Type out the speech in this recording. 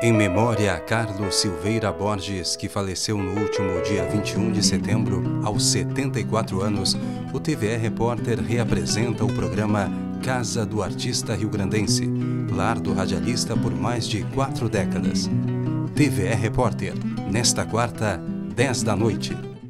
Em memória a Carlos Silveira Borges, que faleceu no último dia 21 de setembro, aos 74 anos, o TVE Repórter reapresenta o programa Casa do Artista Rio-Grandense, lar do radialista por mais de quatro décadas. TVE Repórter, nesta quarta, 10 da noite.